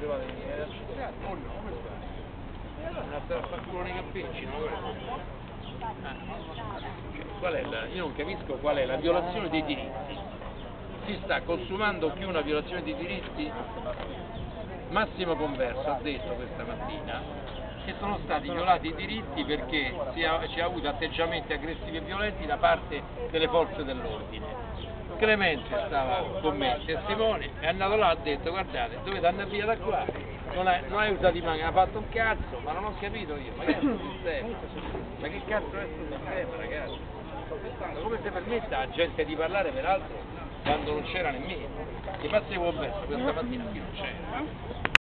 privata di era associato o no? Come sta? E allora andate a fare culo nei capricci, no? Qual è la, io non capisco qual è la violazione dei diritti. Si sta consumando qui una violazione dei diritti? Massimo Converso ha detto questa mattina che sono stati violati i diritti perché si ha, ci ha avuto atteggiamenti aggressivi e violenti da parte delle forze dell'ordine. Clemente stava con me, testimone, è andato là e ha detto guardate, dovete andare via da qua, non hai, non hai usato i mani, ha fatto un cazzo, ma non ho capito io, ma che questo sistema? Ma che cazzo è questo sistema ragazzi? Come si permette alla gente di parlare peraltro quando non c'era nemmeno? Di Massimo Converso questa mattina qui non c'era.